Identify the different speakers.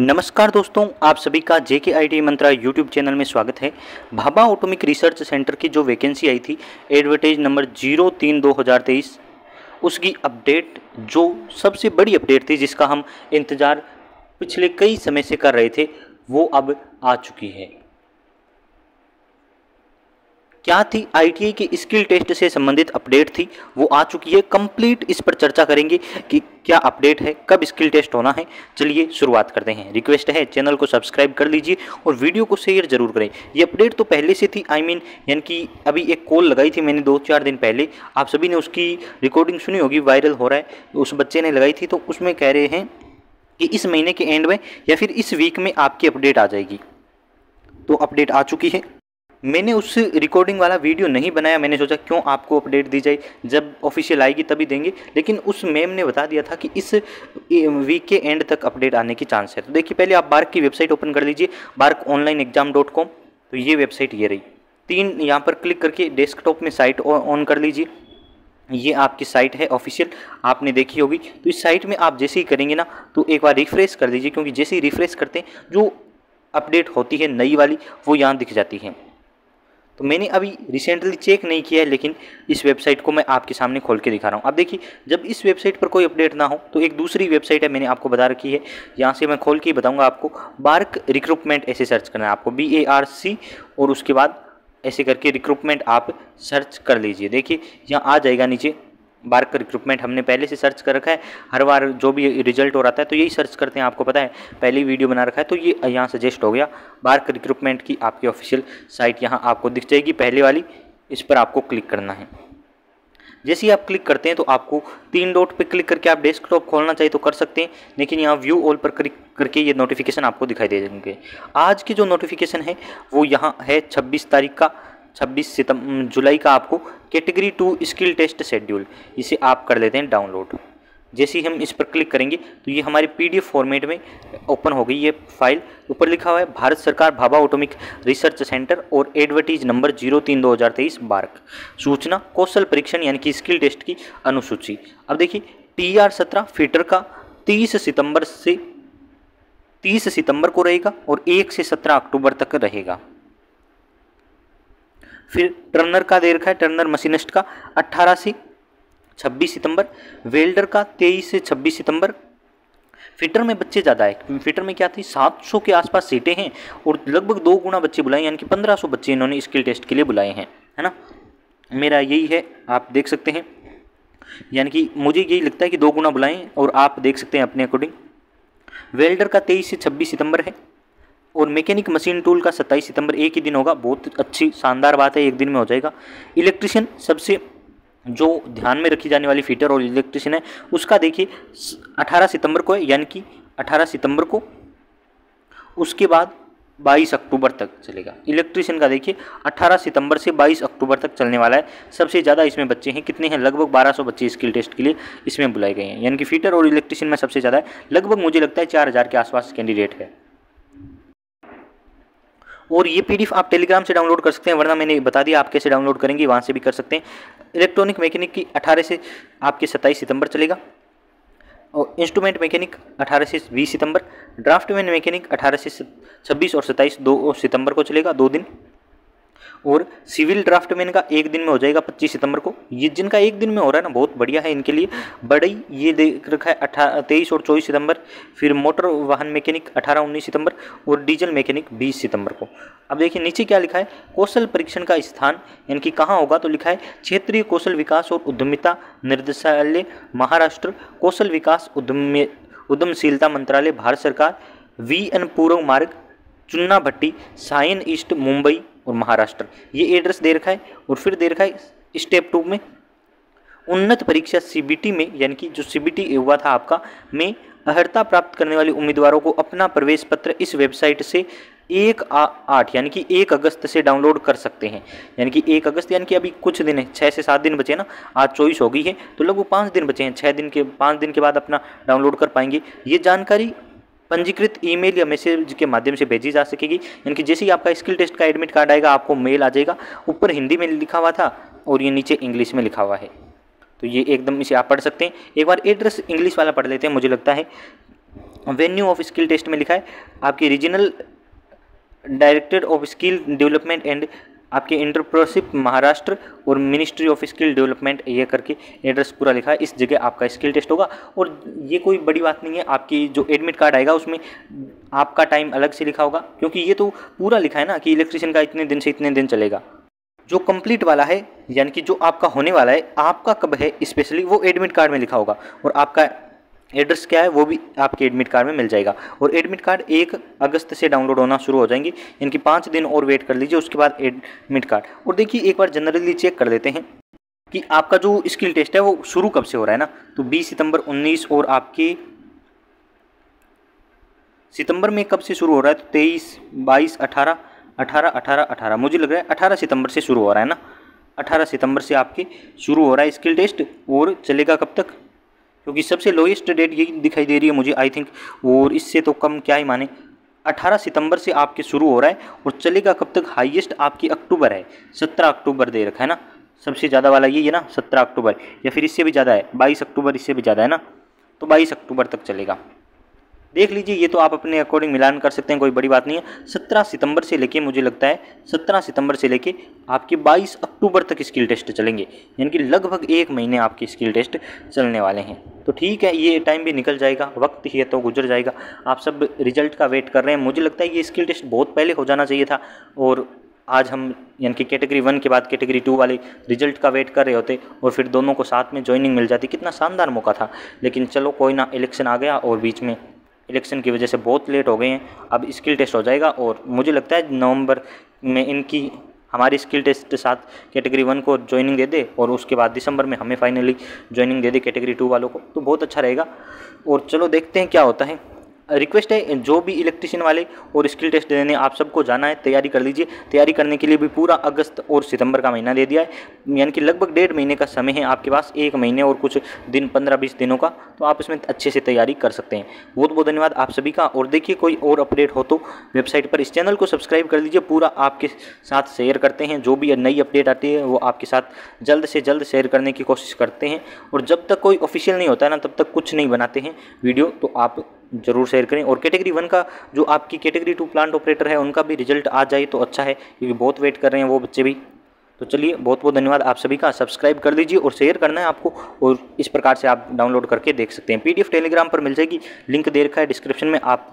Speaker 1: नमस्कार दोस्तों, आप सभी का J K I T Mantra YouTube channel में स्वागत है। भाभा ऑटोमिक रिसर्च सेंटर की जो वैकेंसी आई थी एडवर्टाइज नंबर ज़ीरो तीन दो हज़ार तेईस, उसकी अपडेट जो सबसे बड़ी अपडेट थी, जिसका हम इंतज़ार पिछले कई समय से कर रहे थे, वो अब आ चुकी है। क्या थी? आईटीआई की स्किल टेस्ट से संबंधित अपडेट थी? वो आ चुकी है कंप्लीट इस पर चर्चा करेंगे कि क्या अपडेट है कब स्किल टेस्ट होना है। चलिए शुरुआत करते हैं। रिक्वेस्ट है चैनल को सब्सक्राइब कर लीजिए और वीडियो को शेयर ज़रूर करें। ये अपडेट तो पहले से थी आई I मीन mean, यानी कि अभी एक कॉल लगाई थी मैंने दो चार दिन पहले। आप सभी ने उसकी रिकॉर्डिंग सुनी होगी वायरल हो रहा है। उस बच्चे ने लगाई थी तो उसमें कह रहे हैं कि इस महीने के एंड में या फिर इस वीक में आपकी अपडेट आ जाएगी। तो अपडेट आ चुकी है। मैंने उस रिकॉर्डिंग वाला वीडियो नहीं बनाया। मैंने सोचा, क्यों आपको अपडेट दी जाए? जब ऑफिशियल आएगी तभी देंगे। लेकिन उस मैम ने बता दिया था कि इस वीक के एंड तक अपडेट आने की चांस है। तो देखिए, पहले आप बार्क की वेबसाइट ओपन कर लीजिए। BARC online exam dot com तो ये वेबसाइट ये रही। तीन, यहाँ पर क्लिक करके डेस्कटॉप में साइट ऑन कर लीजिए। ये आपकी साइट है ऑफिशियल आपने देखी होगी। तो इस साइट में आप जैसे ही करेंगे ना तो एक बार रिफ्रेश कर दीजिए। क्योंकि जैसे ही रिफ्रेश करते हैं, जो अपडेट होती है नई वाली, वो यहाँ दिख जाती है। तो मैंने अभी रिसेंटली चेक नहीं किया है, लेकिन इस वेबसाइट को मैं आपके सामने खोल के दिखा रहा हूँ। अब देखिए, जब इस वेबसाइट पर कोई अपडेट ना हो तो एक दूसरी वेबसाइट है, मैंने आपको बता रखी है। यहाँ से मैं खोल के बताऊँगा आपको। बार्क रिक्रूटमेंट ऐसे सर्च करना है आपको। बी ए आर सी और उसके बाद ऐसे करके रिक्रूटमेंट आप सर्च कर लीजिए। देखिए, यहाँ आ जाएगा नीचे। बार्क रिक्रूटमेंट हमने पहले से सर्च कर रखा है। हर बार जो भी रिज़ल्ट हो रहा है तो यही सर्च करते हैं। आपको पता है, पहले वीडियो बना रखा है तो ये यहाँ सजेस्ट हो गया। बार बार्क रिक्रूटमेंट की आपकी ऑफिशियल साइट यहाँ आपको दिख जाएगी। पहले वाली, इस पर आपको क्लिक करना है। जैसे ही आप क्लिक करते हैं तो आपको तीन डॉट पे क्लिक करके आप डेस्कटॉप खोलना चाहिए तो कर सकते हैं। लेकिन यहाँ व्यू ऑल पर क्लिक करके ये नोटिफिकेशन आपको दिखाई दे देंगे आज की जो नोटिफिकेशन है, वो यहाँ है छब्बीस तारीख का। 26 सितंबर जुलाई का आपको category two skill test schedule, इसे आप कर लेते हैं डाउनलोड। जैसे ही हम इस पर क्लिक करेंगे तो ये हमारे पीडीएफ फॉर्मेट में ओपन हो गई ये फ़ाइल। ऊपर लिखा हुआ है, भारत सरकार भाभा ऑटोमिक रिसर्च सेंटर और एडवर्टीज नंबर ज़ीरो तीन दो हज़ार तेईस बार्क। सूचना, कौशल परीक्षण यानी कि स्किल टेस्ट की अनुसूची। अब देखिए टी आर सत्रह फीटर का तीस सितंबर से, तीस सितंबर को रहेगा और एक से सत्रह अक्टूबर तक रहेगा। फिर टर्नर का दे रखा है, टर्नर मशीनिस्ट का 18 से 26 सितंबर, वेल्डर का 23 से 26 सितंबर। फिटर में बच्चे ज़्यादा है फिटर में क्या थी 700 के आसपास सीटें हैं और लगभग दो गुना बच्चे बुलाए यानी कि 1500 बच्चे इन्होंने स्किल टेस्ट के लिए बुलाए हैं, है ना? मेरा यही है, आप देख सकते हैं। यानी कि मुझे यही लगता है कि दो गुना बुलाएँ और आप देख सकते हैं अपने अकॉर्डिंग वेल्डर का तेईस से छब्बीस सितंबर है और मैकेनिक मशीन टूल का 27 सितंबर एक ही दिन होगा। बहुत अच्छी, शानदार बात है, एक दिन में हो जाएगा। इलेक्ट्रिशियन सबसे जो ध्यान में रखी जाने वाली फीटर और इलेक्ट्रिशियन है, उसका देखिए 18 सितंबर को है, यानी कि 18 सितंबर को, उसके बाद 22 अक्टूबर तक चलेगा। इलेक्ट्रिशियन का देखिए 18 सितंबर से 22 अक्टूबर तक चलने वाला है। सबसे ज़्यादा इसमें बच्चे हैं, कितने हैं? लगभग 1200 बच्चे स्किल टेस्ट के लिए इसमें बुलाए गए हैं। यानी कि फीटर और इलेक्ट्रिशियन में सबसे ज़्यादा है। लगभग मुझे लगता है चार हज़ार के आसपास कैंडिडेट है। और ये पीडीएफ आप टेलीग्राम से डाउनलोड कर सकते हैं, वरना मैंने बता दिया आप कैसे डाउनलोड करेंगे, वहाँ से भी कर सकते हैं। इलेक्ट्रॉनिक मैकेनिक की 18 से आपके 27 सितंबर चलेगा। और इंस्ट्रूमेंट मैकेनिक 18 से 20 सितंबर, ड्राफ्टमैन मैकेनिक 18 से 26 और 27 दो सितंबर को चलेगा, दो दिन। और सिविल ड्राफ्ट में इनका एक दिन में हो जाएगा पच्चीस सितंबर को। ये जिनका एक दिन में हो रहा है ना, बहुत बढ़िया है इनके लिए। बड़ी ये देख रखा है अठारह तेईस और चौबीस सितंबर, फिर मोटर वाहन मैकेनिक अठारह उन्नीस सितंबर और डीजल मैकेनिक बीस सितंबर को। अब देखिए, नीचे क्या लिखा है? कौशल परीक्षण का स्थान यानी कहाँ होगा? तो लिखा है, क्षेत्रीय कौशल विकास और उद्यमिता निर्देशालय, महाराष्ट्र कौशल विकास उद्यम उद्यमशीलता मंत्रालय, भारत सरकार, V N Purav Marg Chuna Bhatti Sion east, Mumbai और महाराष्ट्र। ये एड्रेस दे रखा है और फिर दे रखा है स्टेप टू में, उन्नत परीक्षा सीबीटी में, यानी कि जो सीबीटी हुआ था आपका, में अर्हता प्राप्त करने वाले उम्मीदवारों को अपना प्रवेश पत्र इस वेबसाइट से एक आठ, यानी कि एक अगस्त से डाउनलोड कर सकते हैं। यानी कि एक अगस्त, यानी कि अभी कुछ दिन है छः से सात दिन बचे ना, आज चौबीस हो गई है तो लगभग पाँच दिन बचे हैं छः दिन के, पाँच दिन के बाद अपना डाउनलोड कर पाएँगे। ये जानकारी पंजीकृत ईमेल या मैसेज के माध्यम से भेजी जा सकेगी। यानी कि जैसे ही आपका स्किल टेस्ट का एडमिट कार्ड आएगा, आपको मेल आ जाएगा। ऊपर हिंदी में लिखा हुआ था और ये नीचे इंग्लिश में लिखा हुआ है। तो ये एकदम इसे आप पढ़ सकते हैं। एक बार एड्रेस इंग्लिश वाला पढ़ लेते हैं, मुझे लगता है। वेन्यू ऑफ़ स्किल टेस्ट में लिखा है। आपकी regional director of skill development and आपके इंटरप्रोसिप महाराष्ट्र और मिनिस्ट्री ऑफ़ स्किल डेवलपमेंट ये करके एड्रेस पूरा लिखा है। इस जगह आपका स्किल टेस्ट होगा। और ये कोई बड़ी बात नहीं है, आपकी जो एडमिट कार्ड आएगा, उसमें आपका टाइम अलग से लिखा होगा। क्योंकि ये तो पूरा लिखा है ना कि इलेक्ट्रिशियन का इतने दिन से इतने दिन चलेगा। जो कंप्लीट वाला है, यानी कि जो आपका होने वाला है, आपका कब है स्पेशली वो एडमिट कार्ड में लिखा होगा। और आपका एड्रेस क्या है, वो भी आपके एडमिट कार्ड में मिल जाएगा। और एडमिट कार्ड एक अगस्त से डाउनलोड होना शुरू हो जाएँगे। इनकी पाँच दिन और वेट कर लीजिए, उसके बाद एडमिट कार्ड और देखिए, एक बार जनरली चेक कर लेते हैं कि आपका जो स्किल टेस्ट है, वो शुरू कब से हो रहा है ना? तो 20 सितंबर 19 और आपके सितंबर में कब से शुरू हो रहा है? तो तेईस, बाईस, अठारह अठारह अठारह अठारह। मुझे लग रहा है अठारह सितंबर से शुरू हो रहा है ना? अठारह सितंबर से आपके शुरू हो रहा है स्किल टेस्ट और चलेगा कब तक? क्योंकि सबसे लोएस्ट डेट यही दिखाई दे रही है मुझे आई थिंक और इससे तो कम क्या ही माने? 18 सितंबर से आपके शुरू हो रहा है और चलेगा कब तक? हाईएस्ट आपकी अक्टूबर है। 17 अक्टूबर दे रखा है ना? सबसे ज़्यादा वाला ये है ना? 17 अक्टूबर। या फिर इससे भी ज़्यादा है। 22 अक्टूबर इससे भी ज़्यादा है ना? तो 22 अक्टूबर तक चलेगा। देख लीजिए, ये तो आप अपने अकॉर्डिंग मिलान कर सकते हैं, कोई बड़ी बात नहीं है। सत्रह सितंबर से लेके, मुझे लगता है, सत्रह सितंबर से लेके आपके बाईस अक्टूबर तक स्किल टेस्ट चलेंगे। यानी कि लगभग एक महीने आपके स्किल टेस्ट चलने वाले हैं। तो ठीक है, ये टाइम भी निकल जाएगा, वक्त ही है तो गुजर जाएगा। आप सब रिज़ल्ट का वेट कर रहे हैं। मुझे लगता है ये स्किल टेस्ट बहुत पहले हो जाना चाहिए था। और आज हम, यानी कि कैटेगरी वन के बाद कैटेगरी टू वाले रिज़ल्ट का वेट कर रहे होते और फिर दोनों को साथ में ज्वाइनिंग मिल जाती, कितना शानदार मौका था। लेकिन चलो, कोई ना इलेक्शन आ गया और बीच में इलेक्शन की वजह से बहुत लेट हो गए हैं। अब स्किल टेस्ट हो जाएगा और मुझे लगता है नवंबर में इनकी, हमारी स्किल टेस्ट के साथ कैटेगरी वन को ज्वाइनिंग दे दे और उसके बाद दिसंबर में हमें फाइनली ज्वाइनिंग दे दे कैटेगरी टू वालों को। तो बहुत अच्छा रहेगा। और चलो देखते हैं क्या होता है। रिक्वेस्ट है, जो भी इलेक्ट्रिशियन वाले और स्किल टेस्ट देने आप सबको जाना है, तैयारी कर लीजिए। तैयारी करने के लिए भी पूरा अगस्त और सितंबर का महीना दे दिया है। यानी कि लगभग डेढ़ महीने का समय है आपके पास, एक महीने और कुछ दिन, पंद्रह बीस दिनों का तो आप इसमें अच्छे से तैयारी कर सकते हैं। बहुत बहुत धन्यवाद आप सभी का। और देखिए, कोई और अपडेट हो तो वेबसाइट पर इस चैनल को सब्सक्राइब कर लीजिए। पूरा आपके साथ शेयर करते हैं। जो भी नई अपडेट आती है, वो आपके साथ जल्द से जल्द शेयर करने की कोशिश करते हैं। और जब तक कोई ऑफिशियल नहीं होता है ना, तब तक कुछ नहीं बनाते हैं वीडियो तो आप ज़रूर शेयर करें। और कैटेगरी वन का जो आपकी कैटेगरी टू प्लांट ऑपरेटर है, उनका भी रिज़ल्ट आ जाए तो अच्छा है, क्योंकि बहुत वेट कर रहे हैं वो बच्चे भी। तो चलिए बहुत बहुत धन्यवाद आप सभी का। सब्सक्राइब कर दीजिए और शेयर करना है आपको, और इस प्रकार से आप डाउनलोड करके देख सकते हैं। पीडीएफ टेलीग्राम पर मिल जाएगी। लिंक दे रखा है डिस्क्रिप्शन में, आप